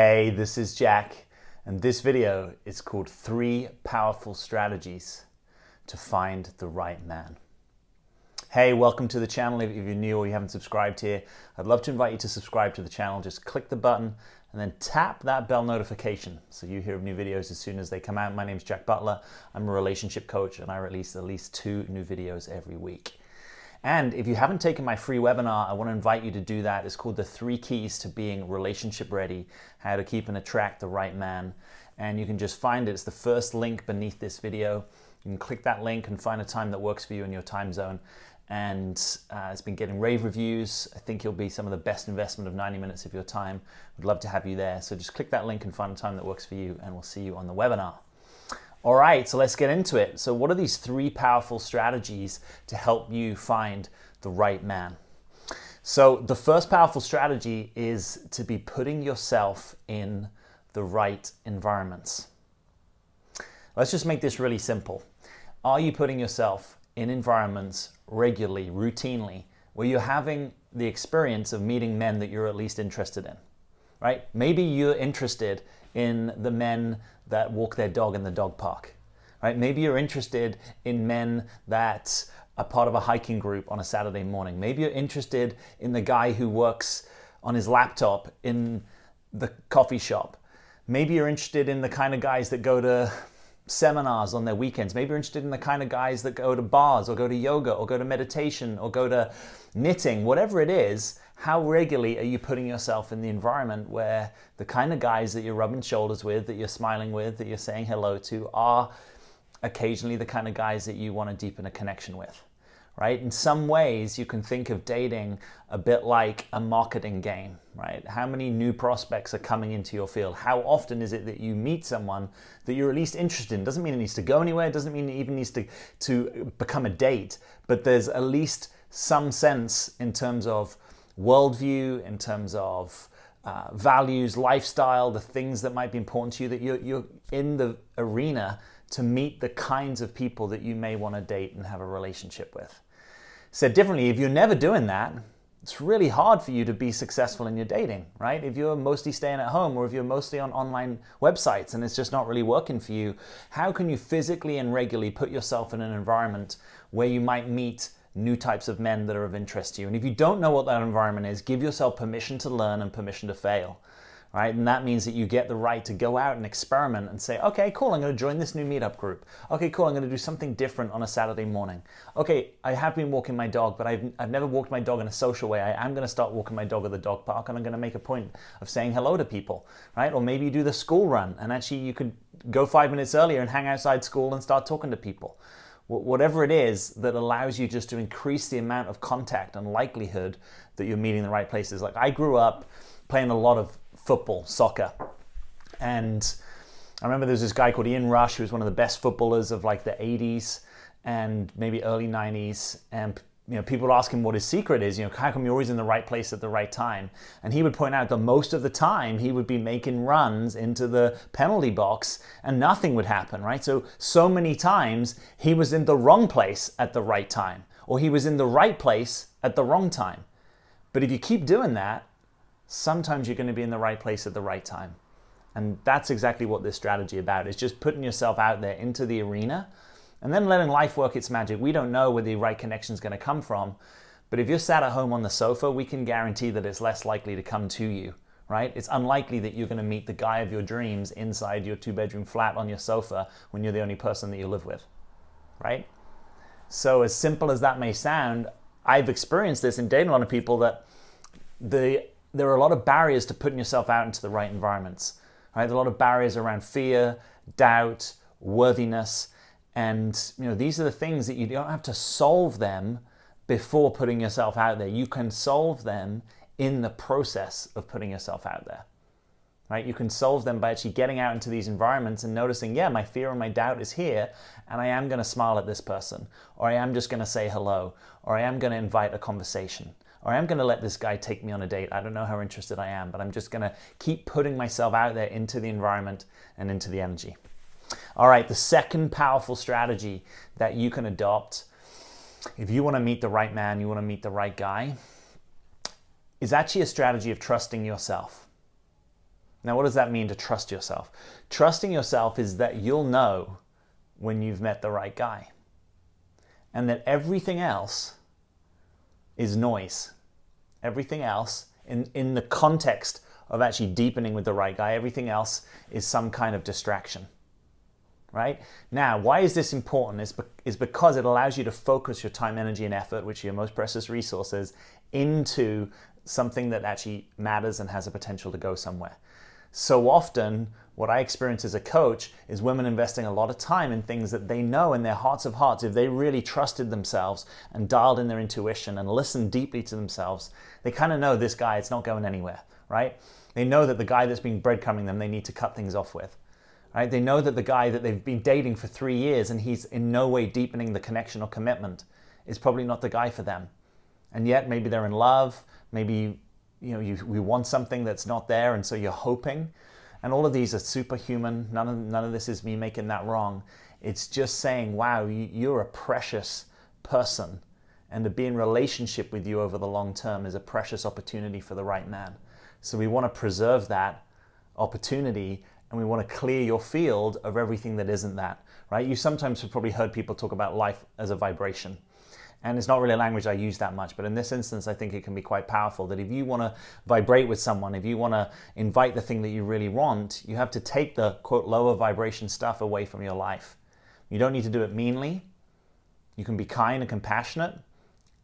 Hey, this is Jack, and this video is called Three Powerful Strategies to Find the Right Man. Hey, welcome to the channel. If you're new or you haven't subscribed here, I'd love to invite you to subscribe to the channel. Just click the button and then tap that bell notification so you hear of new videos as soon as they come out. My name is Jack Butler. I'm a relationship coach and I release at least two new videos every week. And if you haven't taken my free webinar, I want to invite you to do that. It's called The Three Keys to Being Relationship Ready How to Keep and Attract the Right Man. And you can just find it. It's the first link beneath this video. You can click that link and find a time that works for you in your time zone. And uh, it's been getting rave reviews. I think you'll be some of the best investment of 90 minutes of your time. Would love to have you there. So just click that link and find a time that works for you, and we'll see you on the webinar. All right, so let's get into it. So, what are these three powerful strategies to help you find the right man? So, the first powerful strategy is to be putting yourself in the right environments. Let's just make this really simple. Are you putting yourself in environments regularly, routinely, where you're having the experience of meeting men that you're at least interested in? Right? Maybe you're interested in the men that walk their dog in the dog park. Right? Maybe you're interested in men that are part of a hiking group on a Saturday morning. Maybe you're interested in the guy who works on his laptop in the coffee shop. Maybe you're interested in the kind of guys that go to seminars on their weekends. Maybe you're interested in the kind of guys that go to bars or go to yoga or go to meditation or go to knitting, whatever it is. How regularly are you putting yourself in the environment where the kind of guys that you're rubbing shoulders with, that you're smiling with, that you're saying hello to are occasionally the kind of guys that you want to deepen a connection with? right? In some ways, you can think of dating a bit like a marketing game, right? How many new prospects are coming into your field? How often is it that you meet someone that you're at least interested in? Doesn't mean it needs to go anywhere, doesn't mean it even needs to, to become a date, but there's at least some sense in terms of worldview, in terms of uh, values, lifestyle, the things that might be important to you, that you're, you're in the arena to meet the kinds of people that you may want to date and have a relationship with. Said differently, if you're never doing that, it's really hard for you to be successful in your dating, right? If you're mostly staying at home or if you're mostly on online websites and it's just not really working for you, how can you physically and regularly put yourself in an environment where you might meet new types of men that are of interest to you. And if you don't know what that environment is, give yourself permission to learn and permission to fail. Right? And that means that you get the right to go out and experiment and say, okay, cool, I'm going to join this new meetup group. Okay, cool, I'm going to do something different on a Saturday morning. Okay, I have been walking my dog, but I've, I've never walked my dog in a social way. I am going to start walking my dog at the dog park and I'm going to make a point of saying hello to people, right? Or maybe you do the school run and actually you could go five minutes earlier and hang outside school and start talking to people whatever it is that allows you just to increase the amount of contact and likelihood that you're meeting the right places. Like I grew up playing a lot of football, soccer, and I remember there was this guy called Ian Rush who was one of the best footballers of like the 80s and maybe early 90s, and you know, people would ask him what his secret is. You know, how come you're always in the right place at the right time? And he would point out that most of the time he would be making runs into the penalty box and nothing would happen, right? So, so many times he was in the wrong place at the right time, or he was in the right place at the wrong time. But if you keep doing that, sometimes you're going to be in the right place at the right time. And that's exactly what this strategy about is just putting yourself out there into the arena and then letting life work its magic. We don't know where the right connection is going to come from, but if you're sat at home on the sofa, we can guarantee that it's less likely to come to you, right? It's unlikely that you're going to meet the guy of your dreams inside your two bedroom flat on your sofa when you're the only person that you live with, right? So, as simple as that may sound, I've experienced this in dating a lot of people that the, there are a lot of barriers to putting yourself out into the right environments, right? There are a lot of barriers around fear, doubt, worthiness and you know, these are the things that you don't have to solve them before putting yourself out there. You can solve them in the process of putting yourself out there. Right? You can solve them by actually getting out into these environments and noticing, yeah, my fear and my doubt is here, and I am going to smile at this person, or I am just going to say hello, or I am going to invite a conversation, or I am going to let this guy take me on a date. I don't know how interested I am, but I'm just going to keep putting myself out there into the environment and into the energy. All right, the second powerful strategy that you can adopt if you want to meet the right man, you want to meet the right guy, is actually a strategy of trusting yourself. Now, what does that mean to trust yourself? Trusting yourself is that you'll know when you've met the right guy, and that everything else is noise. Everything else, in, in the context of actually deepening with the right guy, everything else is some kind of distraction. Right? Now, why is this important? Is, be- is because it allows you to focus your time, energy, and effort, which are your most precious resources, into something that actually matters and has a potential to go somewhere. So often, what I experience as a coach is women investing a lot of time in things that they know in their hearts of hearts, if they really trusted themselves and dialed in their intuition and listened deeply to themselves, they kind of know this guy, it's not going anywhere, right? They know that the guy that's been breadcrumbing them, they need to cut things off with. Right? They know that the guy that they've been dating for three years and he's in no way deepening the connection or commitment is probably not the guy for them. And yet maybe they're in love, maybe you know you, we want something that's not there, and so you're hoping. And all of these are superhuman. None of none of this is me making that wrong. It's just saying, wow, you're a precious person, and to be in relationship with you over the long term is a precious opportunity for the right man. So we want to preserve that opportunity and we want to clear your field of everything that isn't that, right? You sometimes have probably heard people talk about life as a vibration. And it's not really a language I use that much, but in this instance, I think it can be quite powerful that if you want to vibrate with someone, if you want to invite the thing that you really want, you have to take the quote lower vibration stuff away from your life. You don't need to do it meanly. You can be kind and compassionate,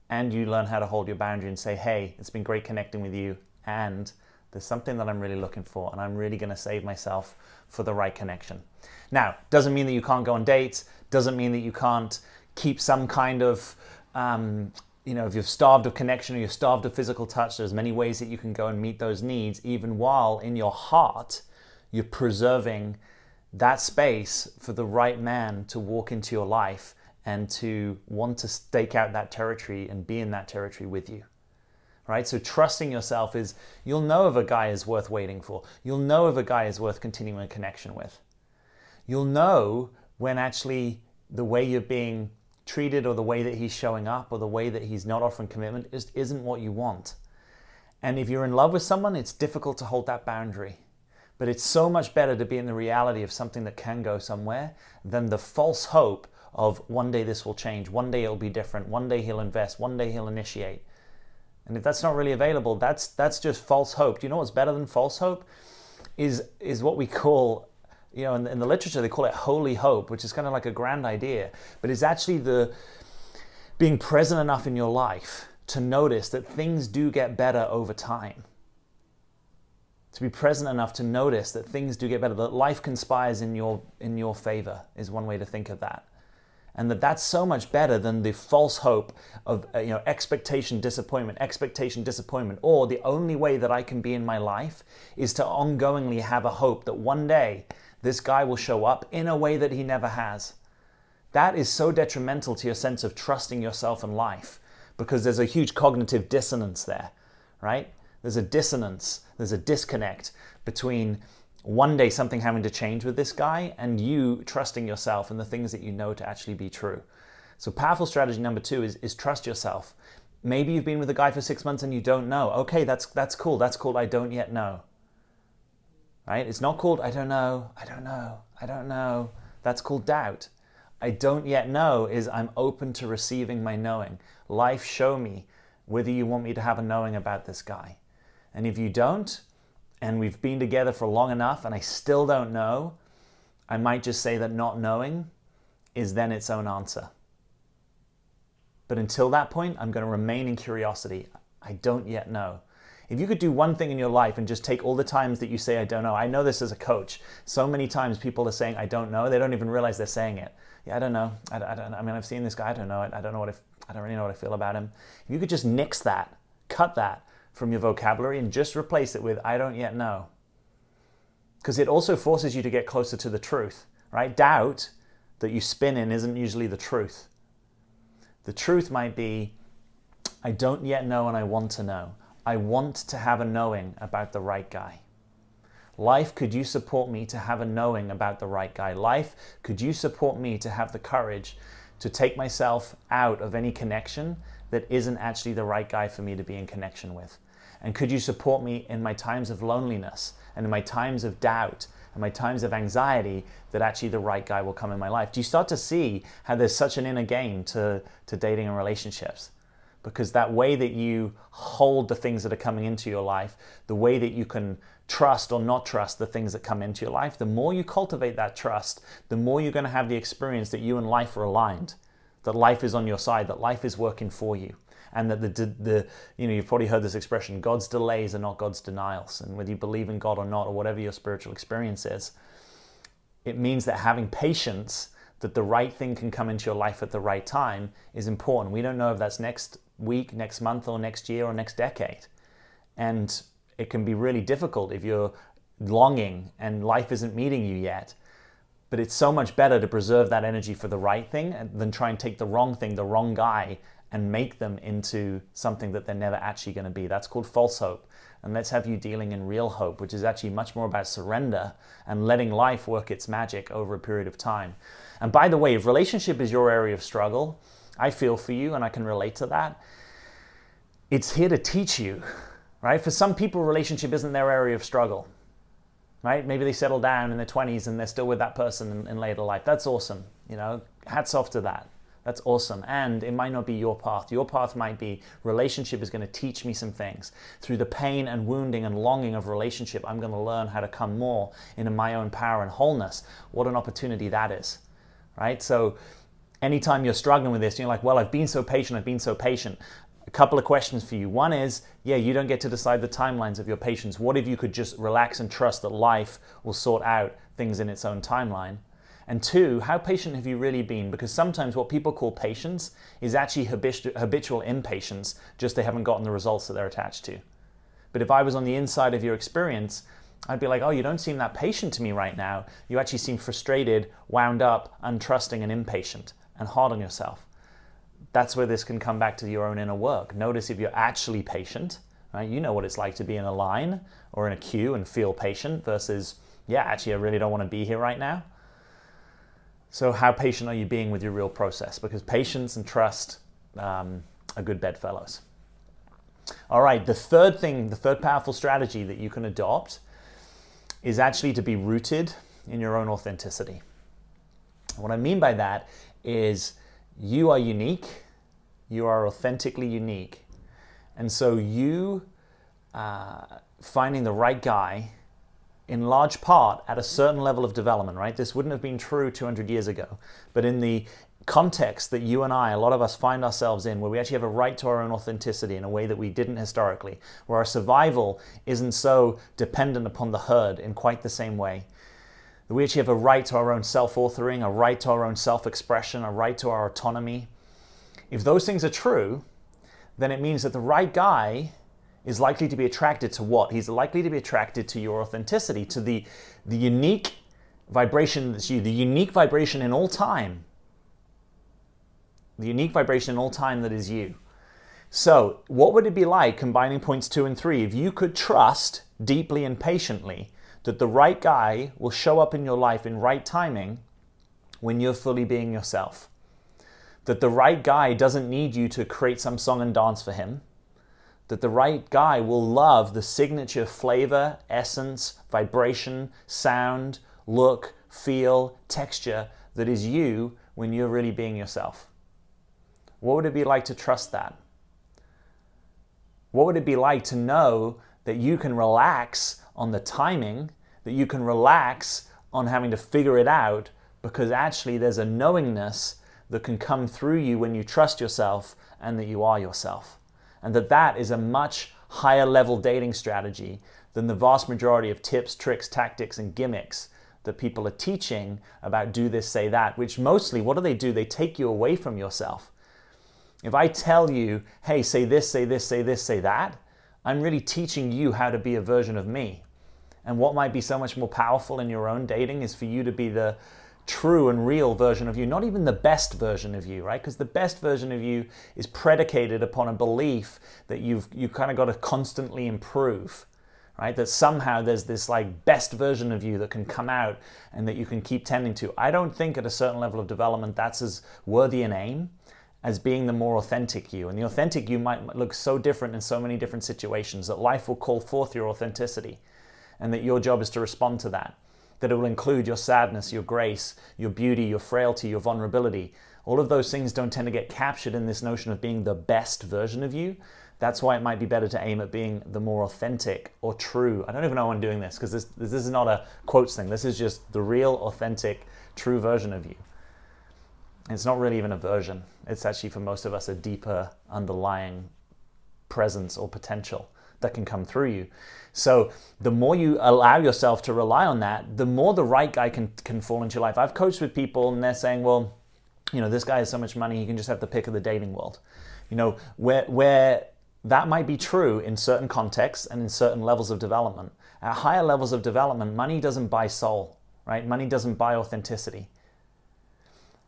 and you learn how to hold your boundary and say, hey, it's been great connecting with you, and there's something that I'm really looking for, and I'm really going to save myself for the right connection. Now, doesn't mean that you can't go on dates, doesn't mean that you can't keep some kind of, um, you know, if you're starved of connection or you're starved of physical touch, there's many ways that you can go and meet those needs, even while in your heart you're preserving that space for the right man to walk into your life and to want to stake out that territory and be in that territory with you right? So trusting yourself is you'll know if a guy is worth waiting for. You'll know if a guy is worth continuing a connection with. You'll know when actually the way you're being treated or the way that he's showing up or the way that he's not offering commitment is, isn't what you want. And if you're in love with someone, it's difficult to hold that boundary. But it's so much better to be in the reality of something that can go somewhere than the false hope of one day this will change, one day it'll be different, one day he'll invest, one day he'll initiate. And if that's not really available, that's that's just false hope. Do you know what's better than false hope? Is is what we call, you know, in, in the literature they call it holy hope, which is kind of like a grand idea, but it's actually the being present enough in your life to notice that things do get better over time. To be present enough to notice that things do get better, that life conspires in your in your favor is one way to think of that and that that's so much better than the false hope of uh, you know expectation disappointment expectation disappointment. Or the only way that i can be in my life is to ongoingly have a hope that one day this guy will show up in a way that he never has. That is so detrimental to your sense of trusting yourself and life because there's a huge cognitive dissonance there right? There's a dissonance there's a disconnect between one day something having to change with this guy and you trusting yourself and the things that you know to actually be true. So, powerful strategy number two is, is trust yourself. Maybe you've been with a guy for six months and you don't know. Okay, that's, that's cool. That's called I don't yet know. Right? It's not called I don't know, I don't know, I don't know. That's called doubt. I don't yet know is I'm open to receiving my knowing. Life, show me whether you want me to have a knowing about this guy. And if you don't, and we've been together for long enough and I still don't know, I might just say that not knowing is then its own answer. But until that point, I'm going to remain in curiosity. I don't yet know. If you could do one thing in your life and just take all the times that you say, I don't know, I know this as a coach. So many times people are saying, I don't know. They don't even realize they're saying it. Yeah, I don't know. I, I, don't, I mean, I've seen this guy. I don't know. I, I don't know what if, I don't really know what I feel about him. If you could just nix that, cut that, from your vocabulary and just replace it with I don't yet know. Because it also forces you to get closer to the truth, right? Doubt that you spin in isn't usually the truth. The truth might be I don't yet know and I want to know. I want to have a knowing about the right guy. Life, could you support me to have a knowing about the right guy? Life, could you support me to have the courage to take myself out of any connection that isn't actually the right guy for me to be in connection with? And could you support me in my times of loneliness and in my times of doubt and my times of anxiety that actually the right guy will come in my life? Do you start to see how there's such an inner game to, to dating and relationships? Because that way that you hold the things that are coming into your life, the way that you can trust or not trust the things that come into your life, the more you cultivate that trust, the more you're going to have the experience that you and life are aligned, that life is on your side, that life is working for you and that the, the you know you've probably heard this expression god's delays are not god's denials. And whether you believe in god or not or whatever your spiritual experience is it means that having patience that the right thing can come into your life at the right time is important. We don't know if that's next week next month or next year or next decade. And it can be really difficult if you're longing and life isn't meeting you yet but it's so much better to preserve that energy for the right thing than try and take the wrong thing, the wrong guy, and make them into something that they're never actually going to be. That's called false hope. And let's have you dealing in real hope, which is actually much more about surrender and letting life work its magic over a period of time. And by the way, if relationship is your area of struggle, I feel for you and I can relate to that. It's here to teach you, right? For some people, relationship isn't their area of struggle, right? Maybe they settle down in their 20s and they're still with that person in, in later life. That's awesome. You know, hats off to that. That's awesome. And it might not be your path. Your path might be relationship is going to teach me some things. Through the pain and wounding and longing of relationship, I'm going to learn how to come more into my own power and wholeness. What an opportunity that is, right? So, anytime you're struggling with this, you're like, well, I've been so patient, I've been so patient. A couple of questions for you. One is, yeah, you don't get to decide the timelines of your patience. What if you could just relax and trust that life will sort out things in its own timeline? And two, how patient have you really been? Because sometimes what people call patience is actually habitual impatience, just they haven't gotten the results that they're attached to. But if I was on the inside of your experience, I'd be like, oh, you don't seem that patient to me right now. You actually seem frustrated, wound up, untrusting, and impatient, and hard on yourself. That's where this can come back to your own inner work. Notice if you're actually patient, right? You know what it's like to be in a line or in a queue and feel patient versus, yeah, actually, I really don't want to be here right now. So, how patient are you being with your real process? Because patience and trust um, are good bedfellows. All right, the third thing, the third powerful strategy that you can adopt is actually to be rooted in your own authenticity. What I mean by that is you are unique, you are authentically unique. And so, you uh, finding the right guy in large part at a certain level of development, right? This wouldn't have been true 200 years ago. But in the context that you and I, a lot of us find ourselves in, where we actually have a right to our own authenticity in a way that we didn't historically, where our survival isn't so dependent upon the herd in quite the same way. That we actually have a right to our own self authoring, a right to our own self expression, a right to our autonomy. If those things are true, then it means that the right guy is likely to be attracted to what? He's likely to be attracted to your authenticity, to the, the unique vibration that's you, the unique vibration in all time. The unique vibration in all time that is you. So, what would it be like combining points two and three if you could trust deeply and patiently that the right guy will show up in your life in right timing when you're fully being yourself? That the right guy doesn't need you to create some song and dance for him that the right guy will love the signature flavor, essence, vibration, sound, look, feel, texture that is you when you're really being yourself. What would it be like to trust that? What would it be like to know that you can relax on the timing, that you can relax on having to figure it out because actually there's a knowingness that can come through you when you trust yourself and that you are yourself? and that that is a much higher level dating strategy than the vast majority of tips, tricks, tactics, and gimmicks that people are teaching about do this, say that, which mostly, what do they do? They take you away from yourself. If I tell you, hey, say this, say this, say this, say that, I'm really teaching you how to be a version of me. And what might be so much more powerful in your own dating is for you to be the true and real version of you, not even the best version of you, right? Because the best version of you is predicated upon a belief that you've you kind of got to constantly improve, right? That somehow there's this like best version of you that can come out and that you can keep tending to. I don't think at a certain level of development that's as worthy an aim as being the more authentic you. And the authentic you might look so different in so many different situations that life will call forth your authenticity and that your job is to respond to that. That it will include your sadness, your grace, your beauty, your frailty, your vulnerability. All of those things don't tend to get captured in this notion of being the best version of you. That's why it might be better to aim at being the more authentic or true. I don't even know why I'm doing this because this, this is not a quotes thing. This is just the real, authentic, true version of you. It's not really even a version. It's actually, for most of us, a deeper underlying presence or potential that can come through you. So the more you allow yourself to rely on that, the more the right guy can, can fall into your life. I've coached with people and they're saying, well, you know, this guy has so much money, he can just have the pick of the dating world. You know, where, where that might be true in certain contexts and in certain levels of development. At higher levels of development, money doesn't buy soul, right? Money doesn't buy authenticity.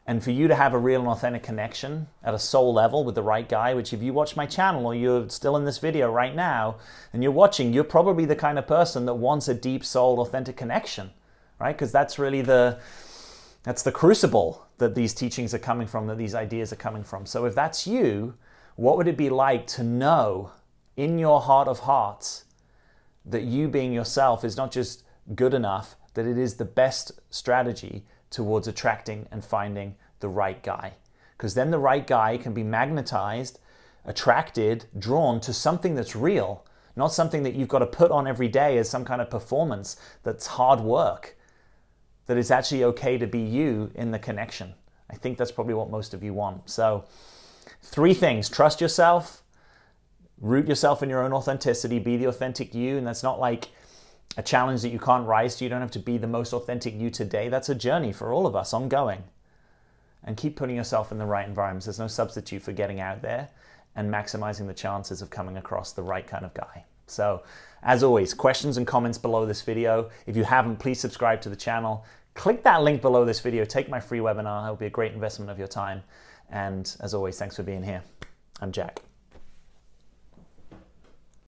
And for you to have a real and authentic connection at a soul level with the right guy, which if you watch my channel or you're still in this video right now and you're watching, you're probably the kind of person that wants a deep soul authentic connection, right? Because that's really the that's the crucible that these teachings are coming from, that these ideas are coming from. So if that's you, what would it be like to know in your heart of hearts that you being yourself is not just good enough, that it is the best strategy towards attracting and finding the right guy. Because then the right guy can be magnetized, attracted, drawn to something that's real, not something that you've got to put on every day as some kind of performance that's hard work. That it's actually okay to be you in the connection. I think that's probably what most of you want. So, three things trust yourself, root yourself in your own authenticity, be the authentic you. And that's not like a challenge that you can't rise to. You don't have to be the most authentic you today. That's a journey for all of us, ongoing. And keep putting yourself in the right environments. There's no substitute for getting out there and maximizing the chances of coming across the right kind of guy. So, as always, questions and comments below this video. If you haven't, please subscribe to the channel. Click that link below this video. Take my free webinar. It will be a great investment of your time. And as always, thanks for being here. I'm Jack.